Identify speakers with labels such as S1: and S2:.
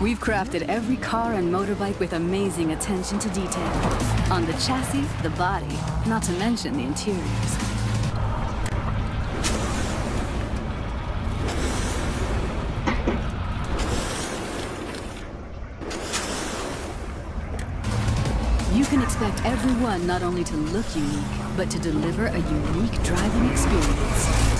S1: We've crafted every car and motorbike with amazing attention to detail. On the chassis, the body, not to mention the interiors. You can expect everyone not only to look unique, but to deliver a unique driving experience.